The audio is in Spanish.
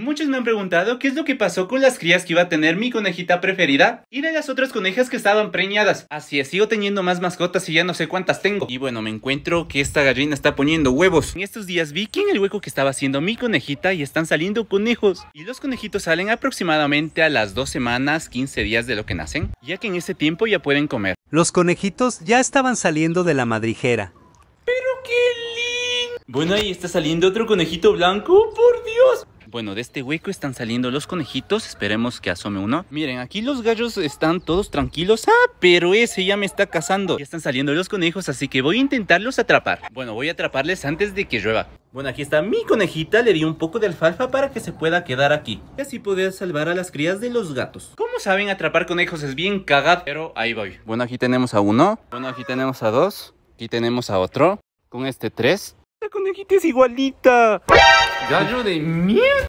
Muchos me han preguntado qué es lo que pasó con las crías que iba a tener mi conejita preferida y de las otras conejas que estaban preñadas. Así es, sigo teniendo más mascotas y ya no sé cuántas tengo. Y bueno, me encuentro que esta gallina está poniendo huevos. En estos días vi que en el hueco que estaba haciendo mi conejita y están saliendo conejos. Y los conejitos salen aproximadamente a las 2 semanas, 15 días de lo que nacen, ya que en ese tiempo ya pueden comer. Los conejitos ya estaban saliendo de la madriguera. ¡Pero qué lindo! Bueno, ahí está saliendo otro conejito blanco, por. Bueno, de este hueco están saliendo los conejitos. Esperemos que asome uno. Miren, aquí los gallos están todos tranquilos. Ah, pero ese ya me está cazando. Ya están saliendo los conejos, así que voy a intentarlos atrapar. Bueno, voy a atraparles antes de que llueva. Bueno, aquí está mi conejita. Le di un poco de alfalfa para que se pueda quedar aquí. Y así poder salvar a las crías de los gatos. Como saben, atrapar conejos es bien cagado. Pero ahí voy. Bueno, aquí tenemos a uno. Bueno, aquí tenemos a dos. Aquí tenemos a otro. Con este tres. La conejita es igualita. Gallo de mierda.